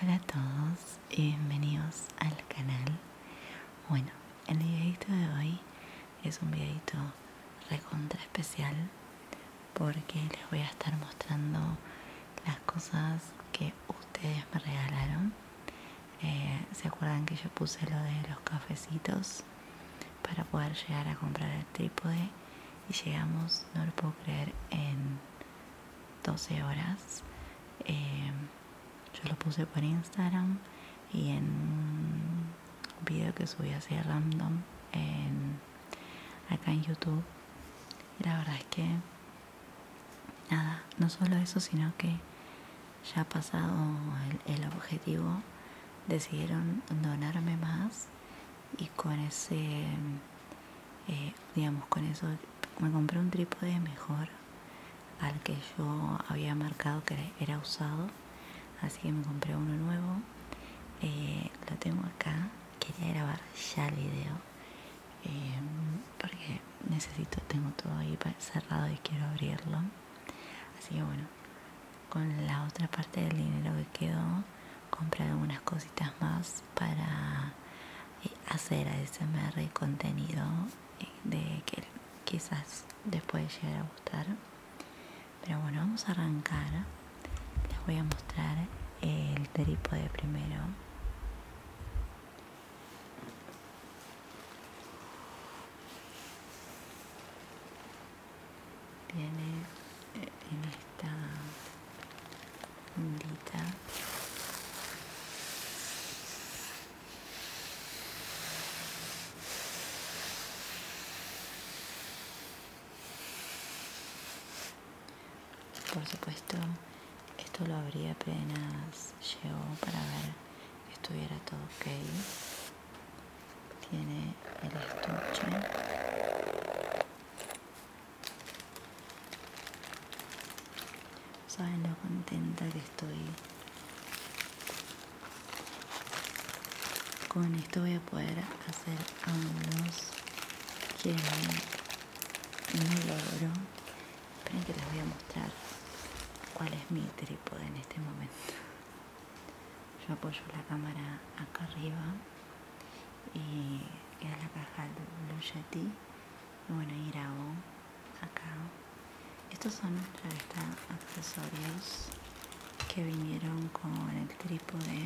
Hola a todos y bienvenidos al canal. Bueno, el videito de hoy es un videito recontra especial porque les voy a estar mostrando las cosas que ustedes me regalaron. Eh, ¿Se acuerdan que yo puse lo de los cafecitos para poder llegar a comprar el trípode? Y llegamos, no lo puedo creer, en 12 horas. Eh, yo lo puse por Instagram y en un video que subí así random en, acá en YouTube. Y la verdad es que nada, no solo eso, sino que ya pasado el, objetivo, decidieron donarme más y con ese, eh, digamos, con eso me compré un trípode mejor al que yo había marcado que era usado así que me compré uno nuevo. Eh, lo tengo acá quería grabar ya el video. Eh, porque necesito tengo todo ahí cerrado y quiero abrirlo. Así que bueno con la otra parte del dinero que quedó compré algunas cositas más para eh, hacer ASMR contenido de que quizás después llegar a gustar. Pero bueno vamos a arrancar voy a mostrar el trípode primero. Viene eh, en esta fundita por supuesto esto lo abrí apenas llegó para ver que estuviera todo ok. Tiene el estuche. Saben lo contenta que estoy con esto voy a poder hacer ángulos que no logro. Esperen que les voy a mostrar cuál es mi trípode en este momento. Yo apoyo la cámara acá arriba y queda la caja Yeti. Y bueno y grabo acá. Estos son nuestros accesorios que vinieron con el trípode.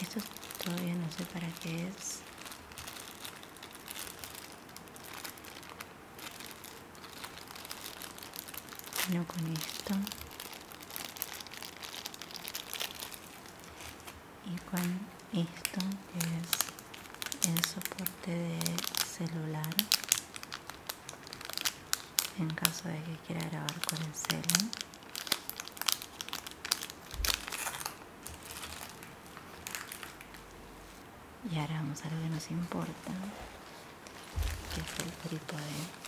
Esto todavía no sé para qué es. Vino con esto con esto que es el soporte de celular. En caso de que quiera grabar con el celu. Y ahora vamos a lo que nos importa que es el trípode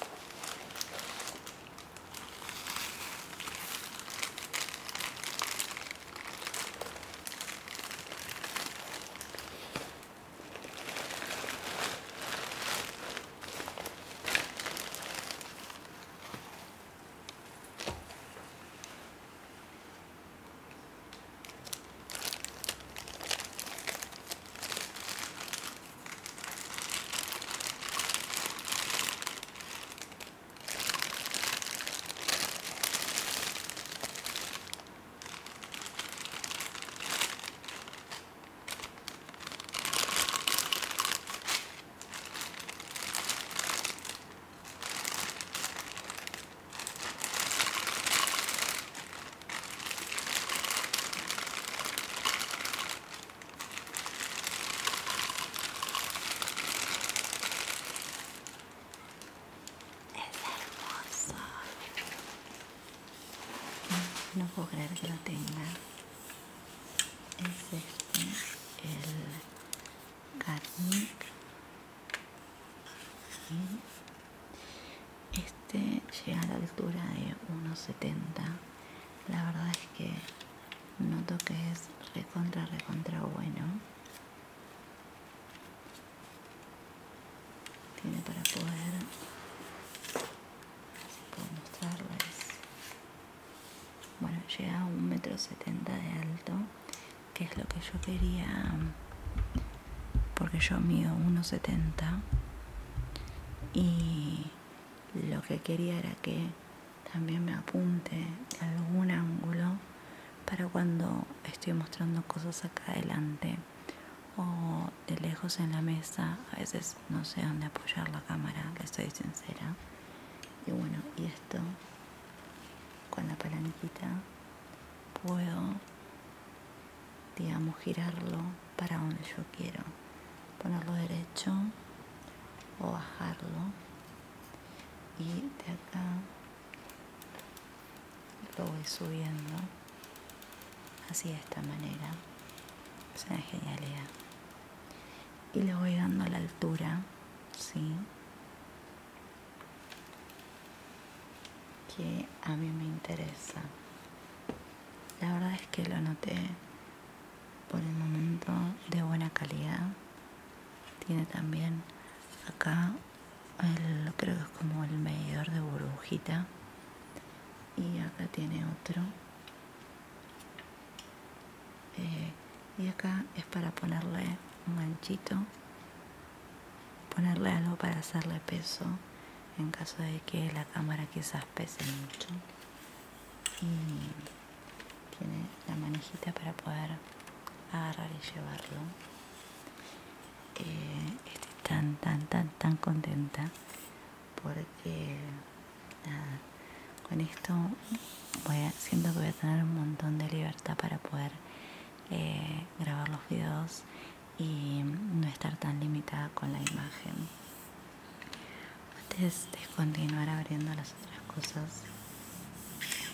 creer que lo tenga es este el Garnier y este llega a la altura de 1.70 la verdad es que noto que es recontra recontra bueno tiene para poder qué es lo que yo quería, porque yo mido 1,70 y lo que quería era que también me apunte algún ángulo para cuando estoy mostrando cosas acá adelante o de lejos en la mesa, a veces no sé dónde apoyar la cámara, le estoy sincera. Y bueno, y esto con la palanquita puedo, girarlo para donde yo quiero. Ponerlo derecho o bajarlo. Y de acá lo voy subiendo así de esta manera. Es una genialidad. Y le voy dando la altura, ¿sí? Que a mí me interesa. La verdad es que lo noté por el momento de buena calidad. Tiene también acá el, creo que es como el medidor de burbujita. Y acá tiene otro. Eh, y acá es para ponerle un ganchito, ponerle algo para hacerle peso en caso de que la cámara quizás pese mucho. Y tiene la manijita para poder agarrar y llevarlo. Eh, estoy tan, tan, tan, tan contenta porque con esto voy siento que voy a tener un montón de libertad para poder eh, grabar los videos y no estar tan limitada con la imagen. Antes de continuar abriendo las otras cosas,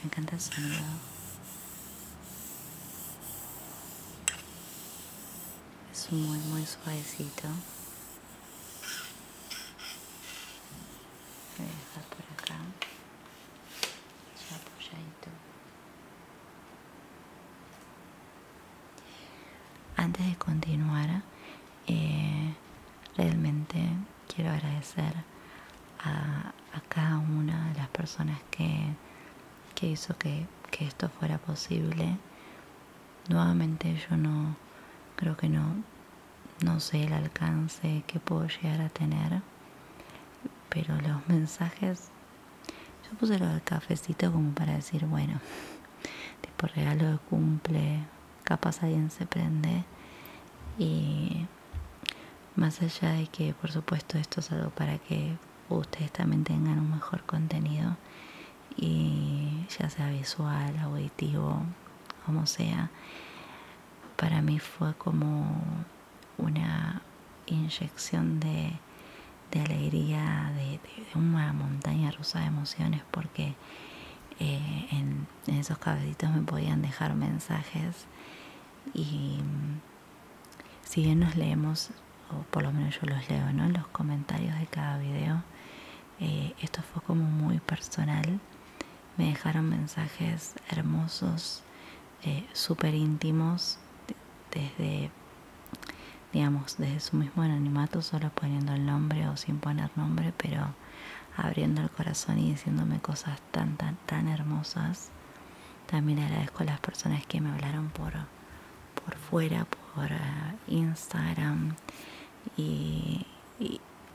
me encanta el sonido. Muy muy suavecito. Voy a dejar por acá. Ya apoyadito. Antes de continuar, eh, realmente quiero agradecer a, cada una de las personas que, que hizo que, que esto fuera posible. Nuevamente yo no creo que no, no sé el alcance que puedo llegar a tener, pero los mensajes, yo puse lo del cafecito como para decir, bueno, tipo regalo de cumple, capaz alguien se prende y más allá de que por supuesto esto es algo para que ustedes también tengan un mejor contenido y ya sea visual, auditivo, como sea, para mí fue como una inyección de, alegría, de, una montaña rusa de emociones porque eh, en, en, esos cabecitos me podían dejar mensajes y si bien nos leemos, o por lo menos yo los leo, ¿no? Los comentarios de cada video, eh, esto fue como muy personal. Me dejaron mensajes hermosos, eh, súper íntimos, desde, digamos, desde su mismo anonimato, solo poniendo el nombre o sin poner nombre, pero abriendo el corazón y diciéndome cosas tan, tan, tan hermosas. También agradezco a las personas que me hablaron por, por fuera, por eh, Instagram y,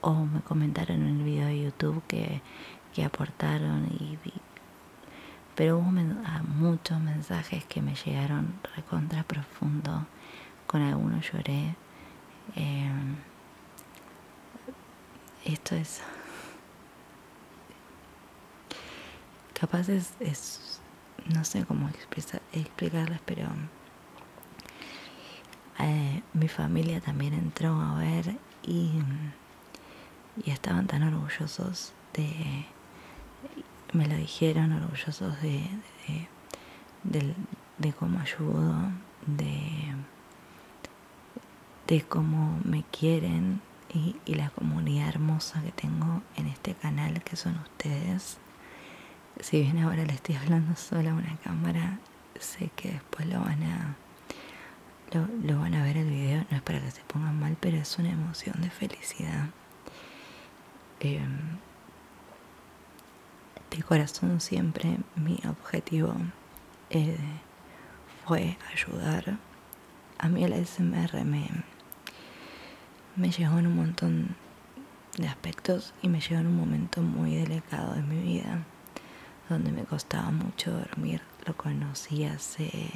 o me comentaron en el video de YouTube que, que aportaron y, pero hubo ah, muchos mensajes que me llegaron recontra profundo. Con algunos lloré em, esto es capaz es, es no sé cómo explicarles pero eh, mi familia también entró a ver y, y estaban tan orgullosos de, me lo dijeron, orgullosos de, de, cómo ayudo, de, de cómo me quieren y, la comunidad hermosa que tengo en este canal que son ustedes. Si bien ahora le estoy hablando sola a una cámara, sé que después lo van a lo, van a ver el video, no es para que se pongan mal, pero es una emoción de felicidad. Em, de corazón siempre mi objetivo eh, fue ayudar a mí el SMR me, me llegó en un montón de aspectos y me llegó en un momento muy delicado de mi vida donde me costaba mucho dormir. Lo conocí hace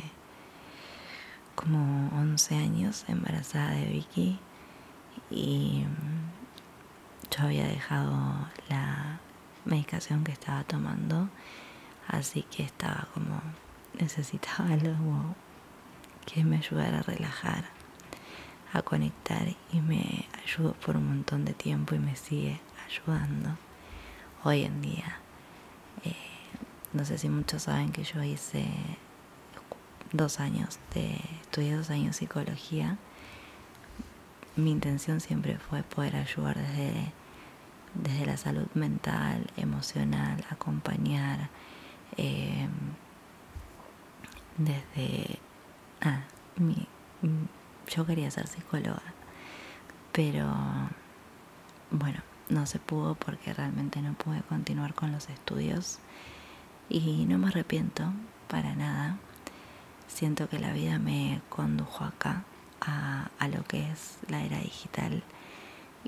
como 11 años embarazada de Vicky y yo había dejado la medicación que estaba tomando, así que estaba como necesitaba algo que me ayudara a relajar, a conectar y me ayudó por un montón de tiempo y me sigue ayudando hoy en día. Eh, no sé si muchos saben que yo hice dos años de, estudié dos años psicología. Mi intención siempre fue poder ayudar desde, desde la salud mental, emocional, acompañar, eh, desde... Ah, mi, yo quería ser psicóloga, pero bueno, no se pudo porque realmente no pude continuar con los estudios y no me arrepiento para nada. Siento que la vida me condujo acá a, a lo que es la era digital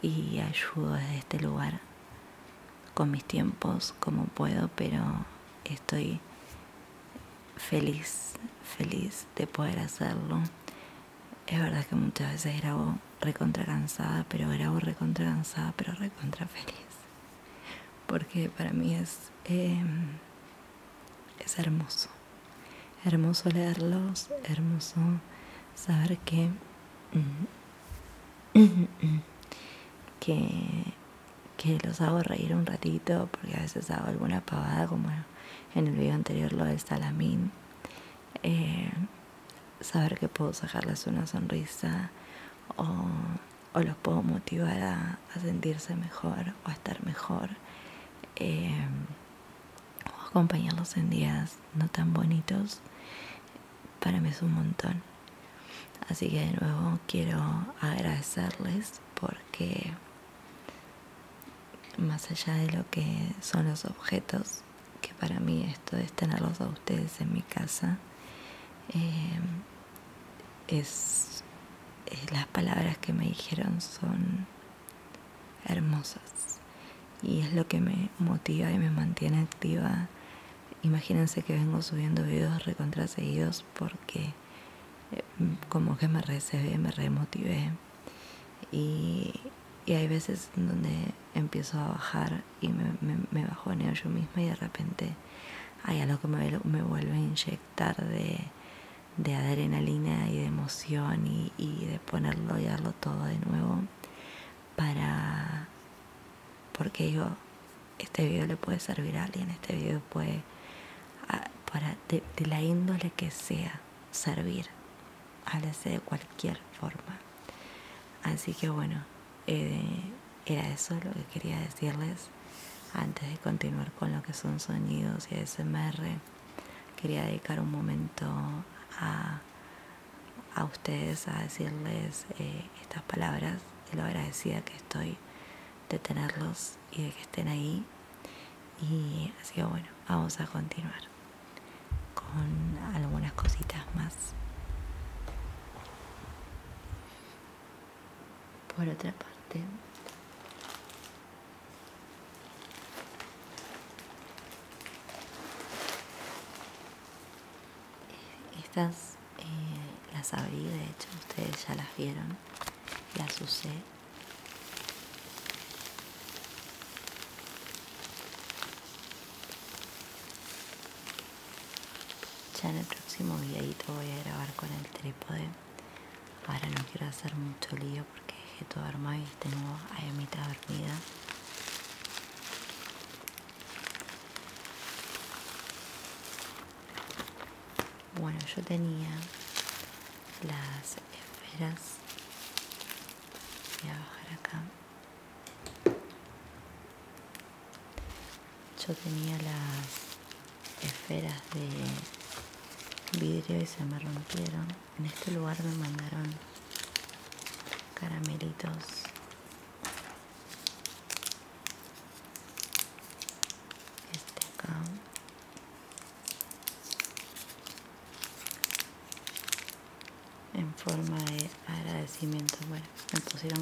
y ayudo desde este lugar con mis tiempos como puedo, pero estoy feliz, feliz de poder hacerlo. Es verdad que muchas veces grabo recontra cansada, pero grabo recontra cansada, pero recontra feliz. Porque para mí es... Eh, es hermoso. Hermoso leerlos, hermoso saber que, que, que los hago reír un ratito, porque a veces hago alguna pavada, como en el video anterior lo del salamín. Eh, saber que puedo sacarles una sonrisa o, o los puedo motivar a, a, sentirse mejor o a estar mejor. Eh, acompañarlos en días no tan bonitos, para mí es un montón. Así que de nuevo quiero agradecerles porque más allá de lo que son los objetos, que para mí esto es tenerlos a ustedes en mi casa, eh, es, es, las palabras que me dijeron son hermosas y es lo que me motiva y me mantiene activa Imagínense que vengo subiendo videos recontraseguidos porque eh, como que me recebé, me remotivé. Y, y, hay veces donde empiezo a bajar y me, me, me bajoneo yo misma y de repente hay algo que me, me vuelve a inyectar de, de adrenalina y de emoción y, de ponerlo y darlo todo de nuevo para porque digo este video le puede servir a alguien este video puede para de, la índole que sea servir, háblese de cualquier forma. Así que bueno, eh, era eso lo que quería decirles antes de continuar con lo que son sonidos y ASMR. Quería dedicar un momento a, a ustedes a decirles eh, estas palabras de lo agradecida que estoy de tenerlos y de que estén ahí. Y así que bueno, vamos a continuar con algunas cositas más. Por otra parte, estas eh, las abrí, de hecho ustedes ya las vieron, las usé en el próximo videito voy a grabar con el trípode. Ahora no quiero hacer mucho lío porque dejé todo armado y tengo a mitad dormida. Bueno, yo tenía las esferas. Voy a bajar acá. Yo tenía las esferas de vidrio y se me rompieron. En este lugar me mandaron caramelitos. Este acá. en forma de agradecimiento. Bueno, me pusieron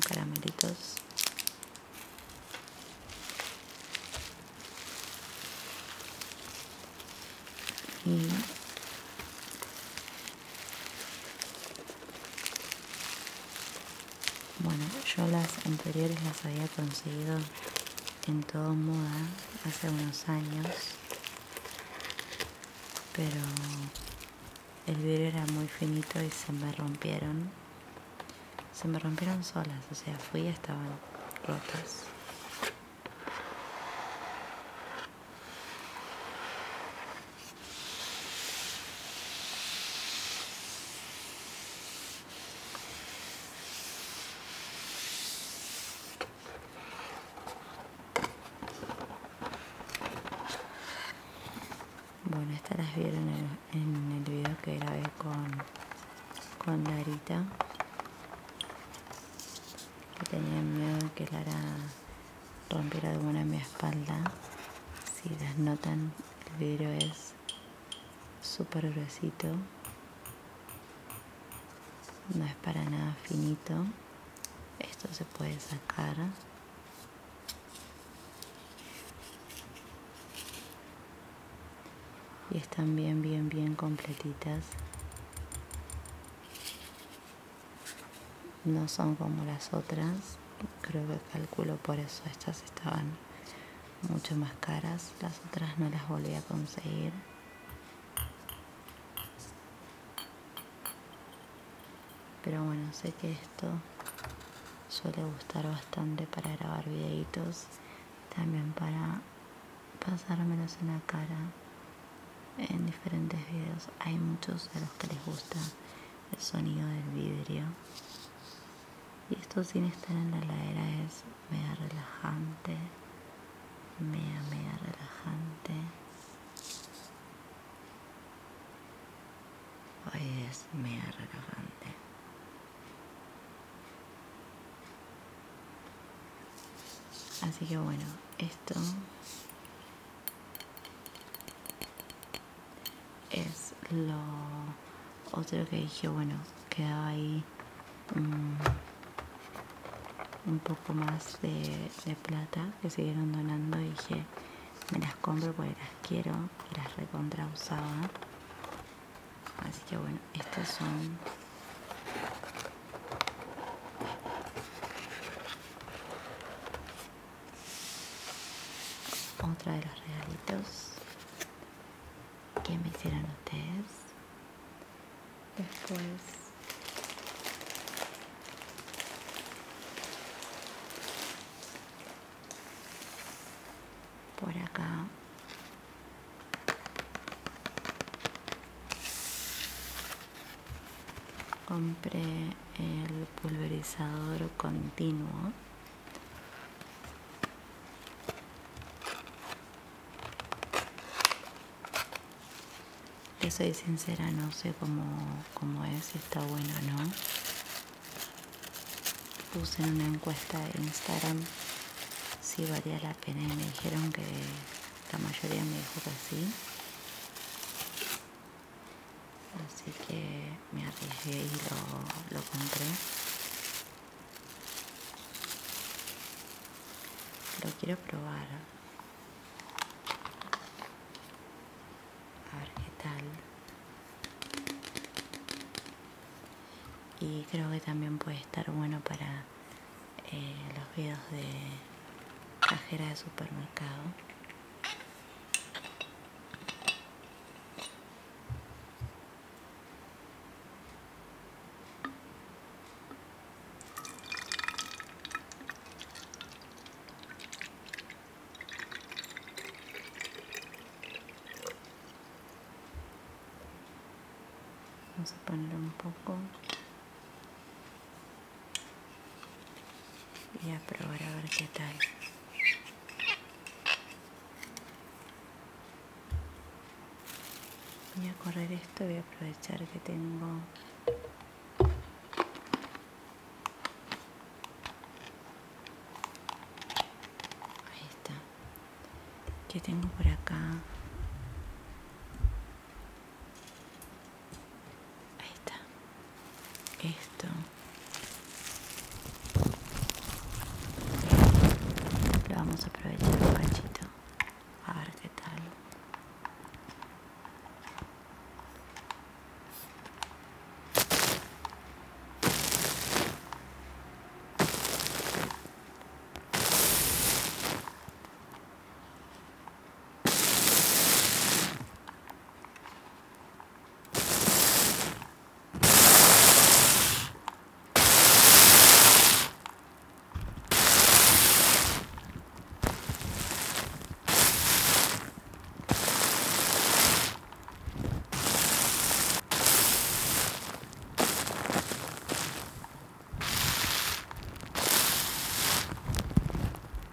Y bueno, yo las anteriores las había conseguido en todo moda hace unos años, pero el vidrio era muy finito y se me rompieron. Se me rompieron solas, o sea, fui y estaban rotas. Bueno, estas las vieron en, el video que grabé con, con Larita. Que tenía miedo de que Lara rompiera alguna en mi espalda. Si las notan, el vidrio es súper gruesito. No es para nada finito. Esto se puede sacar. y están bien, bien, bien completitas. No son como las otras, creo que calculo por eso estas estaban mucho más caras, las otras no las volví a conseguir. Pero bueno, sé que esto suele gustar bastante para grabar videitos, también para pasármelos en la cara en diferentes videos. Hay muchos a los que les gusta el sonido del vidrio. Y esto sin estar en la heladera es mega relajante. Mega, mega relajante. Hoy es mega relajante. Así que bueno, esto es lo otro que dije, bueno, quedaba ahí mm, un poco más de, plata que siguieron donando y dije, me las compro porque las quiero y las recontra usaba. Así que bueno, estas son otra de los regalitos que me hicieron ustedes. Después por acá compré el pulverizador continuo soy sincera, no sé cómo, cómo es, si está bueno o no. Puse en una encuesta de Instagram si valía la pena y me dijeron que la mayoría me dijo que sí. Así que me arriesgué y lo compré. Lo quiero probar. Y creo que también puede estar bueno para eh, los videos de cajera de supermercado vamos a poner un poco y a probar a ver qué tal. Voy a correr esto, voy a aprovechar que tengo Ahí está. Que tengo por acá Ahí está. esto lo vamos a aprovechar un cachito a ver qué tal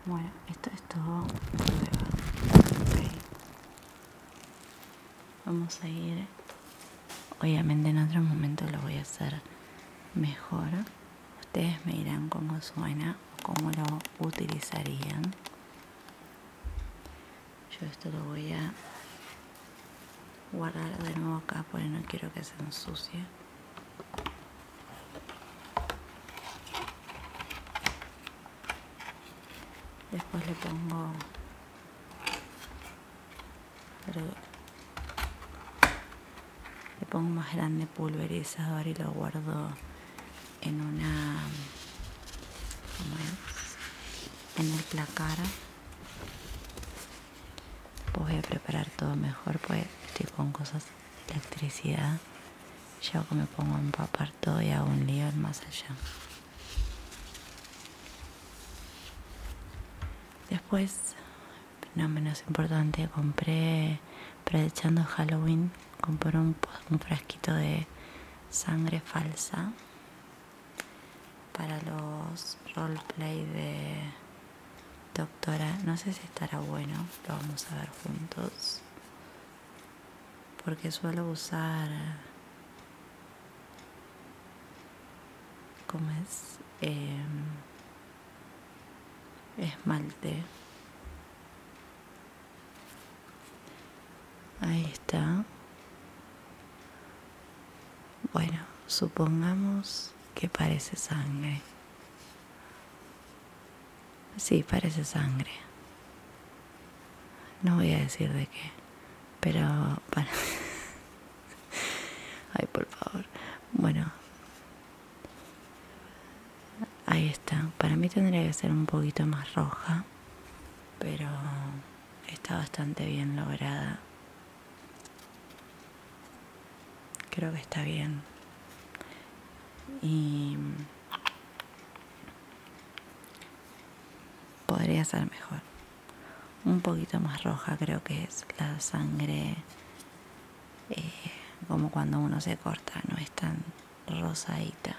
Bueno, esto es todo prueba. Vamos a ir. Obviamente en otro momento lo voy a hacer mejor. Ustedes me dirán cómo suena o cómo lo utilizarían. Yo esto lo voy a guardar de nuevo acá porque no quiero que se ensucie. después le pongo pongo más grande pulverizador y lo guardo en una en el placar. Pues voy a preparar todo mejor pues estoy con cosas de electricidad. Ya que me pongo a empapar todo y hago un lío más allá. Después, no menos importante, compré, predechando Halloween, compré un, un frasquito de sangre falsa para los roleplay de doctora. No sé si estará bueno, lo vamos a ver juntos. Porque suelo usar, ¿cómo es? Eh, esmalte. Ahí está. Bueno, supongamos que parece sangre. Sí, parece sangre. No voy a decir de qué, pero para... Ay, por favor. Bueno, Ahí está. Para mí tendría que ser un poquito más roja, pero está bastante bien lograda. Creo que está bien. Y podría ser mejor. Un poquito más roja creo que es la sangre eh, como cuando uno se corta, no es tan rosadita.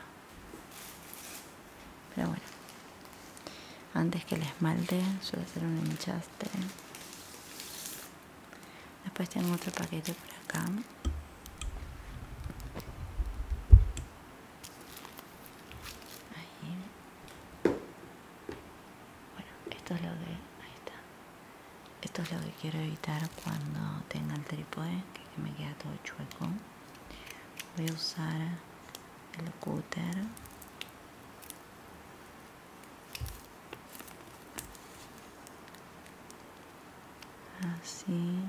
Pero bueno, antes que el esmalte suele hacer un hinchaste. Después tengo otro paquete por acá. Ahí. Bueno, esto es lo que... Ahí está. Esto es lo que evitar cuando tenga el trípode, que me queda todo chueco. Voy a usar el cúter así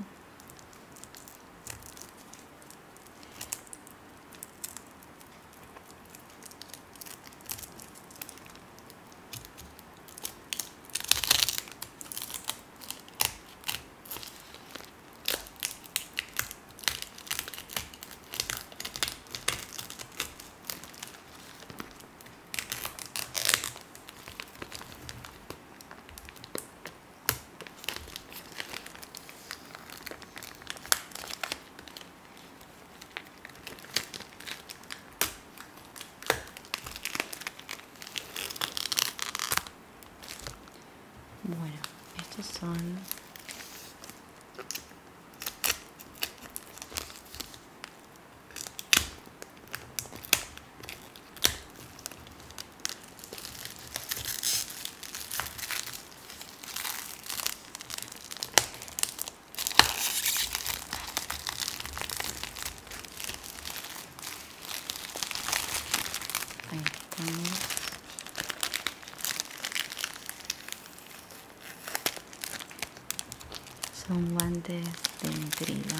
Son guantes de nitrilo.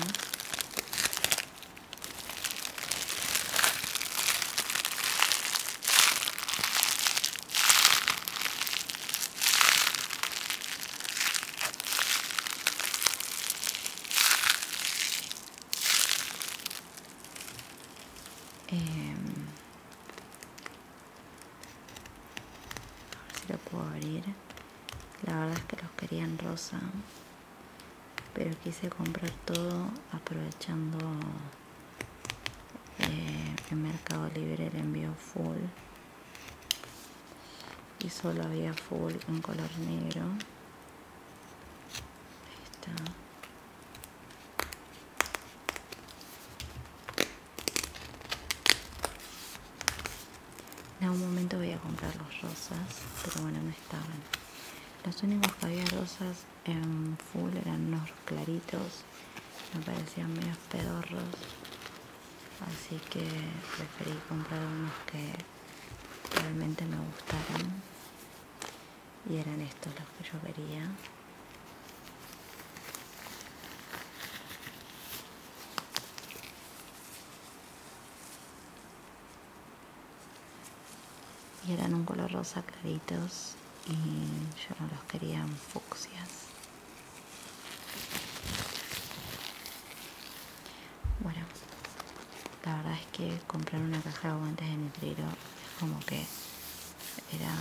Em, a ver si lo puedo abrir. La verdad es que los quería en rosa, pero quise comprar todo aprovechando eh, en Mercado Libre el envío full y solo había full en color negro. Está. En algún momento voy a comprar los rosas, pero bueno, no estaban. Los únicos que había rosas en full eran unos claritos, me parecían medio pedorros, así que preferí comprar unos que realmente me gustaran y eran estos los que yo quería. y eran un color rosa claritos y yo no los quería en fucsias. Bueno, la verdad es que comprar una caja de guantes de nitrilo es como que era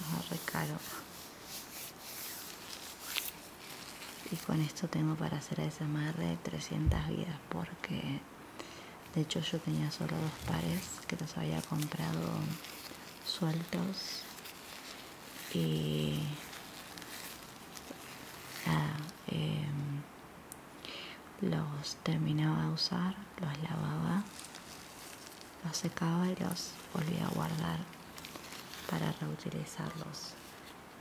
estaba re caro. Y con esto tengo para hacer de 300 vidas porque de hecho yo tenía solo dos pares que los había comprado sueltos y em, los terminaba de usar, los lavaba, los secaba y los volvía a guardar para reutilizarlos.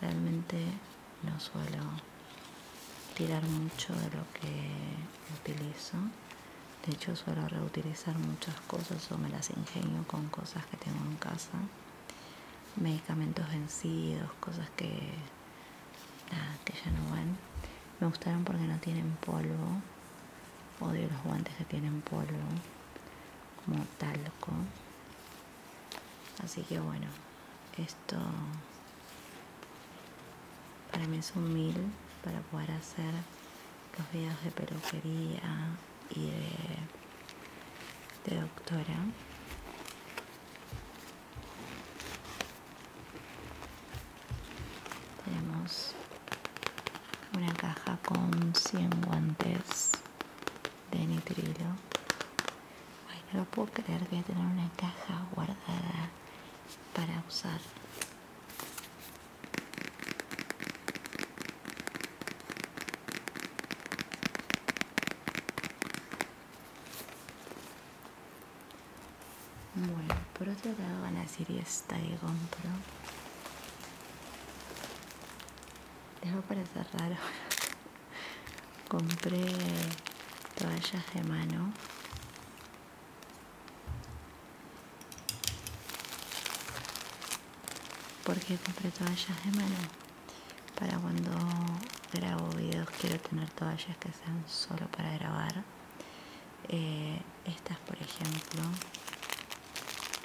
Realmente no suelo tirar mucho de lo que utilizo. De hecho suelo reutilizar muchas cosas o me las ingenio con cosas que tengo en casa medicamentos vencidos, cosas que, que ya no van. Me gustaron porque no tienen polvo. Odio los guantes que tienen polvo, como talco. Así que bueno, esto para mí es un mil para poder hacer los videos de peluquería y de, de doctora. Una caja con 100 guantes de nitrilo. Ay, no lo puedo creer, voy a tener una caja guardada para usar. Bueno, por otro lado van a decir, ¿y esta que compro? Les va a raro. Compré toallas de mano. ¿Por qué compré toallas de mano? Para cuando grabo videos quiero tener toallas que sean solo para grabar. Eh, estas, por ejemplo,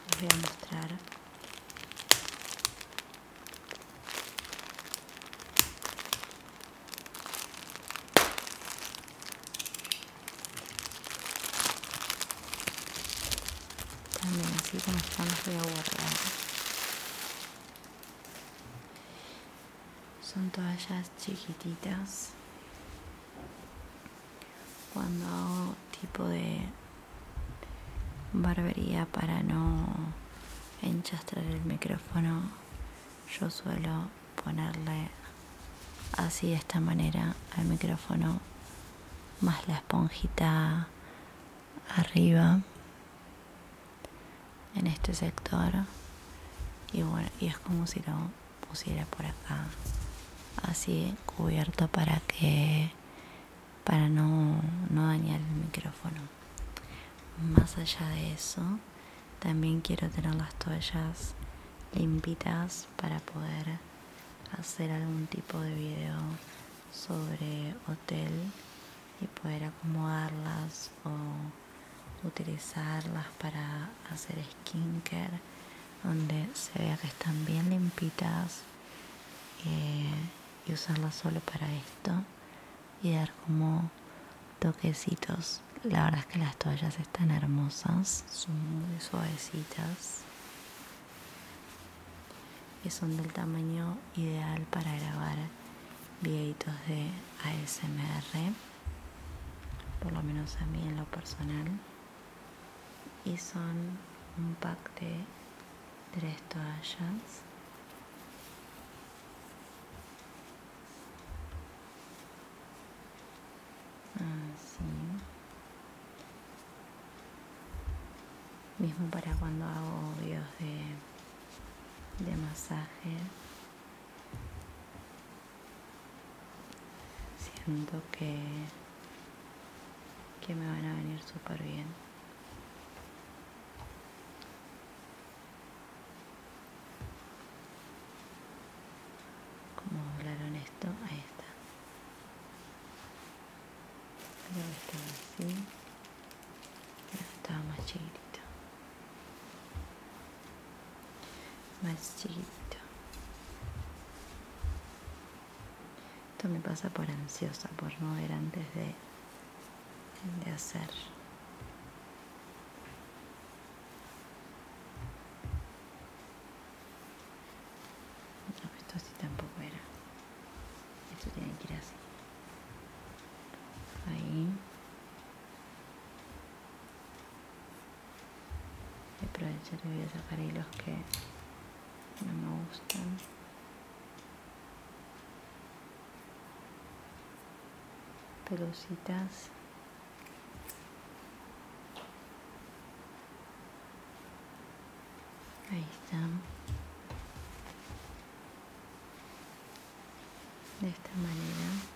les voy a mostrar así como están los voy a guardar. Son toallas chiquititas. Cuando hago tipo de barbería para no enchastrar el micrófono, yo suelo ponerle así de esta manera al micrófono más la esponjita arriba este sector. Y bueno y es como si lo pusiera por acá. Así cubierto para que para no, no dañar el micrófono. Más allá de eso también quiero tener las toallas limpitas para poder hacer algún tipo de video sobre hotel y poder acomodarlas o utilizarlas para hacer skincare donde se vea que están bien limpitas eh, y usarlas solo para esto y dar como toquecitos la verdad es que las toallas están hermosas son muy suavecitas y son del tamaño ideal para grabar videitos de ASMR, por lo menos a mí en lo personal. Y son un pack de tres toallas. Así. Mismo para cuando hago videos de de masaje. Siento que, que me van a venir súper bien. Como hablaron esto, ahí está. Pero estaba así. Estaba más chiquito. más chiquito. Esto me pasa por ansiosa, por no ver antes de, de hacer. No, esto sí tampoco era. Esto tiene que ir así. Ahí. aprovechar y voy a sacar hilos que no me gustan. Pelucitas. Ahí están. De esta manera.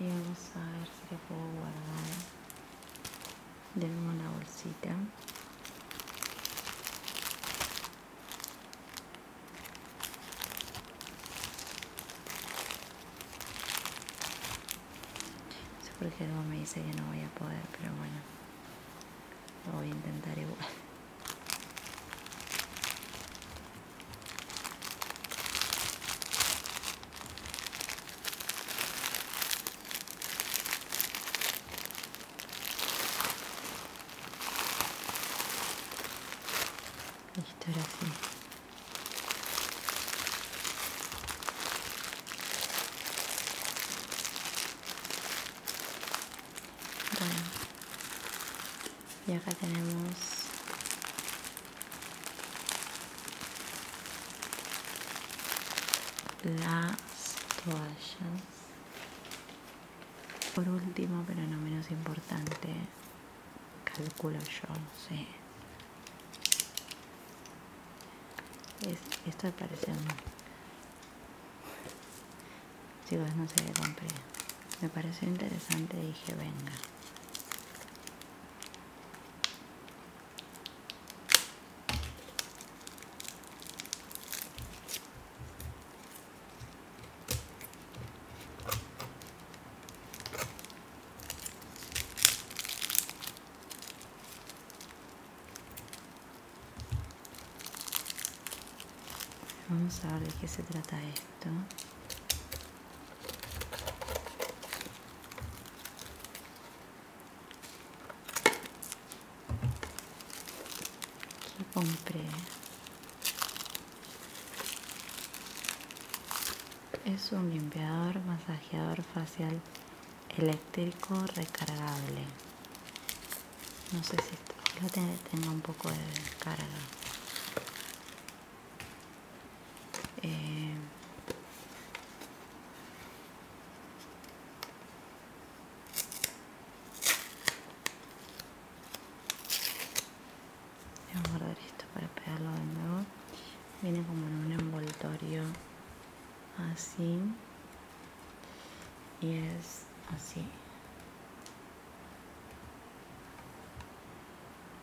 y vamos a ver si le puedo guardar de una bolsita. Sé por qué luego me dice que no voy a poder pero bueno lo voy a intentar igual Listo, sí. Bueno, y acá tenemos las toallas. Por último, pero no menos importante, calculo yo, no sé. esto parece un... Chicos, no sé qué compré. Me pareció interesante y dije, venga. Vamos a ver de qué se trata esto. ¿Qué compré? Es un limpiador masajeador facial eléctrico recargable. No sé si esto, tenga un poco de carga. Eh, voy a guardar esto para pegarlo de nuevo. Viene como en un envoltorio así y es así.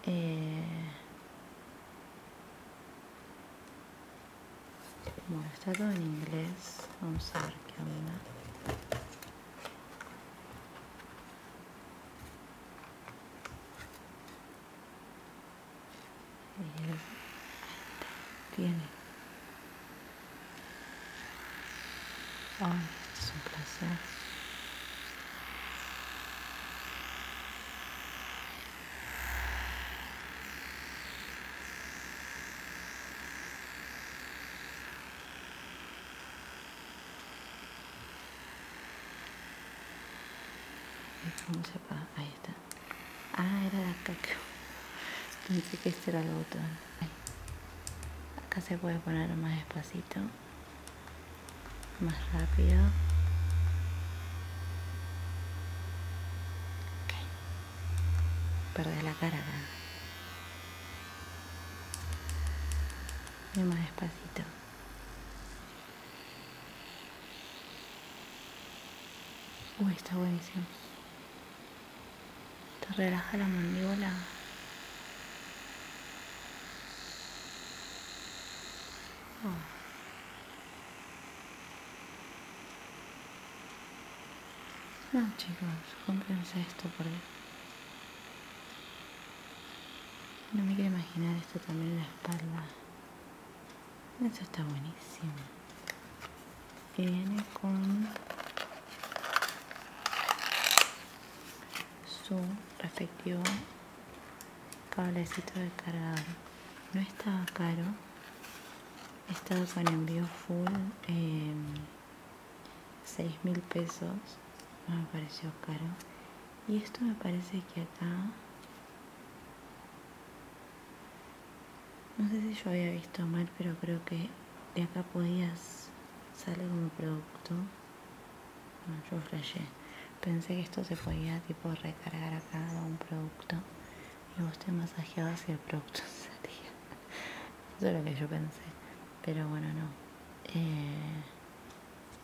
Eh, bueno, está todo en inglés. Vamos a ver qué onda. Tiene. Ay, es un placer. ¿Cómo se apaga? Ahí está. Ah, era de acá. Pensé que este era el botón. Acá se puede poner más despacito. Más rápido. Ok. Perdés la cara acá. Y más despacito. Uy, está buenísimo. Te relaja la mandíbula. Oh. No, chicos, cómprense esto porque no me quiero imaginar esto también en la espalda. Esto está buenísimo. Y viene con su respectivo cablecito de cargador. No estaba caro. Estaba con envío full. Eh, 6 mil pesos. Me pareció caro. Y esto me parece que acá... No sé si yo había visto mal, pero creo que de acá podías... Sale como producto. No, yo flashé. Pensé que esto se podía tipo recargar a cada un producto y vos te masajeabas y el producto salía. Eso es lo que yo pensé. Pero bueno, no. Eh,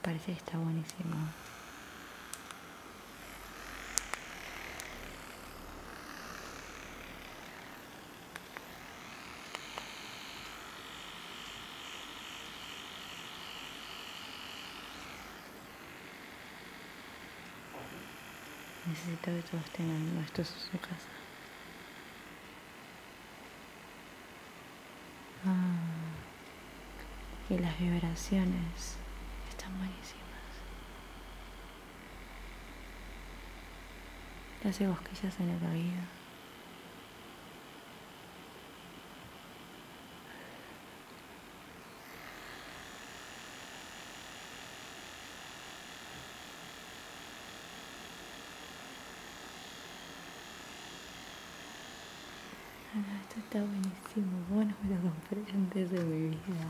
parece que está buenísimo. Necesito que todos tengan esto en su casa. Ah, y las vibraciones están buenísimas. Te hace bosquillas en el oído. Esto está buenísimo. Bueno, me lo compré antes de mi vida.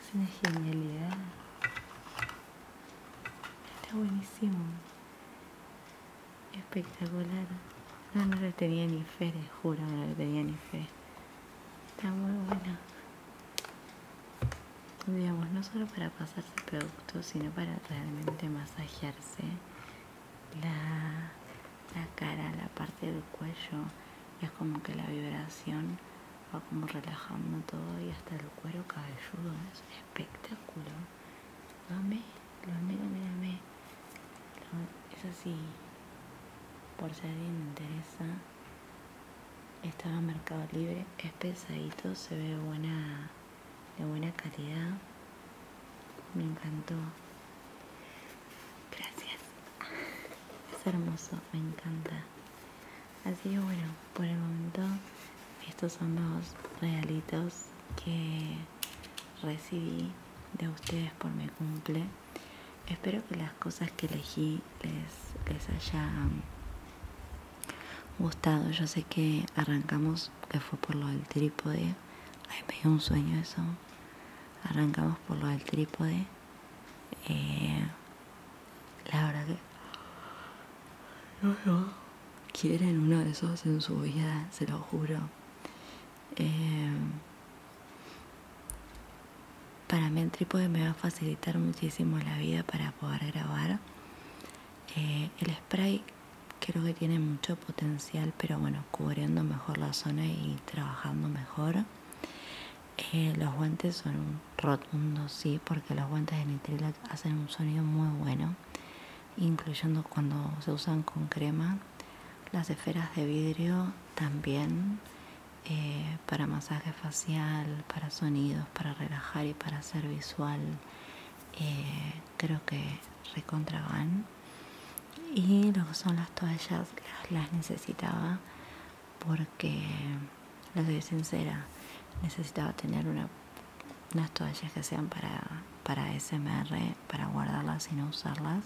Es una genialidad. Está buenísimo. Espectacular. No, no le tenía ni fe, les juro, no le tenía ni fe. Está muy bueno. Digamos, no solo para pasarse producto, sino para realmente masajearse la, la cara, la parte del cuello es como que la vibración va como relajando todo y hasta el cuero cabelludo es espectacular. Lo amé, lo amé, lo amé, lo amé. es así por si a alguien le interesa. Estaba en Mercado Libre es pesadito, se ve buena de buena calidad. Me encantó. Gracias. Es hermoso, me encanta Así que bueno, por el momento estos son los regalitos que recibí de ustedes por mi cumple. Espero que las cosas que elegí les, les haya gustado. Yo sé que arrancamos, que fue por lo del trípode. Ay, me dio un sueño eso. Arrancamos por lo del trípode. Eh, la verdad que... No, no quieren uno de esos en su vida, se lo juro. Eh, para mí el trípode me va a facilitar muchísimo la vida para poder grabar. Eh, el spray creo que tiene mucho potencial, pero bueno, cubriendo mejor la zona y trabajando mejor. Eh, los guantes son un rotundo, sí, porque los guantes de nitrilo hacen un sonido muy bueno, incluyendo cuando se usan con crema. Las esferas de vidrio también eh, para masaje facial, para sonidos, para relajar y para hacer visual. Eh, creo que recontra van. Y lo que son las toallas las necesitaba porque, lo soy sincera, necesitaba tener una, unas toallas que sean para, para SMR, para guardarlas y no usarlas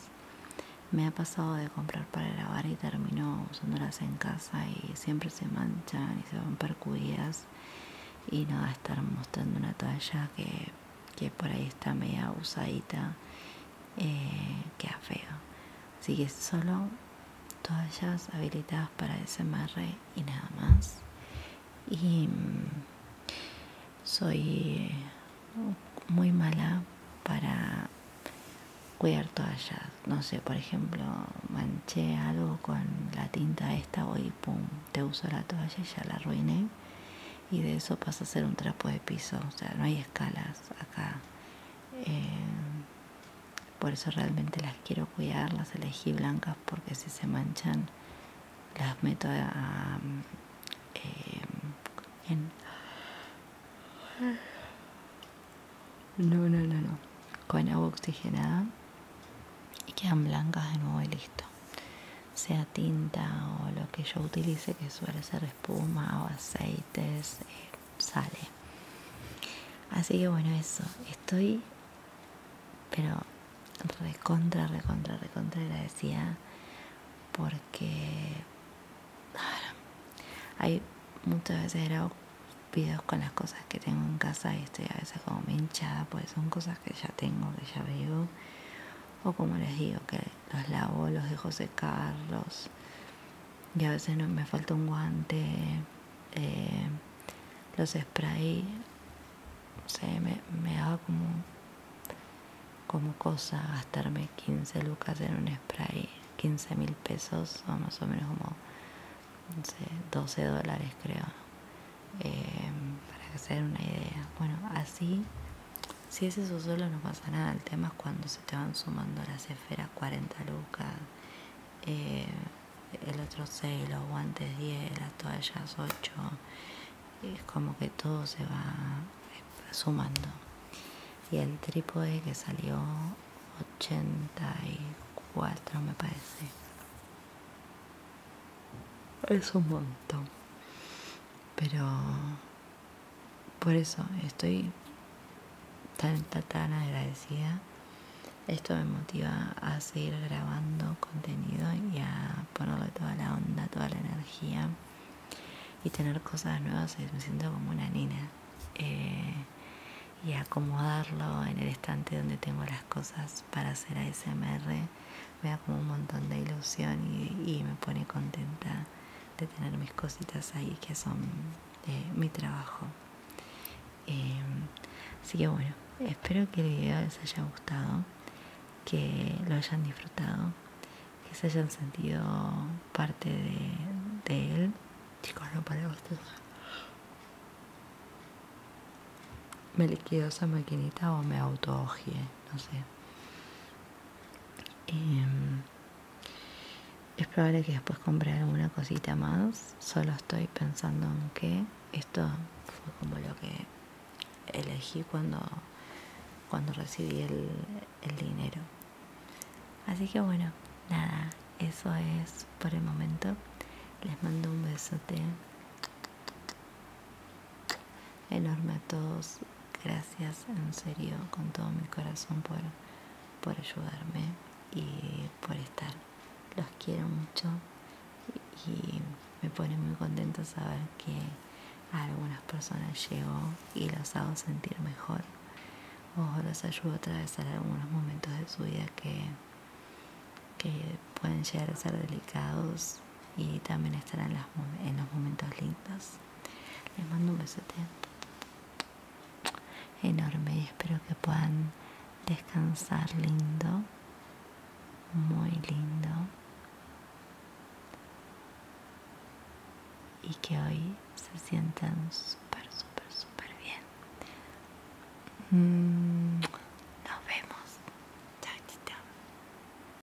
me ha pasado de comprar para grabar y termino usándolas en casa y siempre se manchan y se van percudidas y nada, estar mostrando una toalla que, que por ahí está media usadita eh, queda feo. Así que solo toallas habilitadas para SMR y nada más. Y mm, soy muy mala para cuidar toallas. No sé, por ejemplo, manché algo con la tinta esta hoy, pum, te uso la toalla y ya la arruiné. Y de eso pasa a ser un trapo de piso. O sea, no hay escalas acá. Eh, por eso realmente las quiero cuidar, las elegí blancas porque si se manchan las meto a, eh, en... No, no, no, no. Con agua oxigenada quedan blancas de nuevo y listo. Sea tinta o lo que yo utilice, que suele ser espuma o aceites, eh, sale. Así que bueno, eso. Estoy, pero recontra, recontra, recontra agradecida porque hay muchas veces grabo videos con las cosas que tengo en casa y estoy a veces como hinchada, pues son cosas que ya tengo, que ya veo o como les digo, que los lavo, los dejo secarlos. Y a veces no me falta un guante, eh, los spray, o me, me daba como, como cosa gastarme 15 lucas en un spray, 15 mil pesos o más o menos como 12 dólares creo, eh, para den una idea. Bueno, así si es eso solo no pasa nada, el tema es cuando se te van sumando las esferas 40 lucas, eh, el otro 6, los guantes 10, las toallas 8, es como que todo se va sumando. Y el trípode que salió 84 me parece. Es un montón. Pero por eso estoy tan, tan, agradecida. Esto me motiva a seguir grabando contenido y a ponerle toda la onda, toda la energía y tener cosas nuevas. Me siento como una nina. Eh, y acomodarlo en el estante donde tengo las cosas para hacer ASMR me da como un montón de ilusión y, me pone contenta de tener mis cositas ahí que son mi trabajo. Eh, así que bueno, Espero que el video les haya gustado, que lo hayan disfrutado, que se hayan sentido parte de, él. Chicos, no para ustedes. Me liquido esa maquinita o me autoogie, no sé. Em, es probable que después compre alguna cosita más. Solo estoy pensando en que esto fue como lo que elegí cuando cuando recibí el, dinero. Así que bueno, nada, eso es por el momento. Les mando un besote enorme a todos. Gracias en serio con todo mi corazón por, por ayudarme y por estar. Los quiero mucho y me pone muy contento saber que a algunas personas llego y los hago sentir mejor o los ayudo a atravesar algunos momentos de su vida que, que pueden llegar a ser delicados y también estar en, en los momentos lindos. Les mando un besote enorme y espero que puedan descansar lindo, muy lindo. Y que hoy se sientan うん。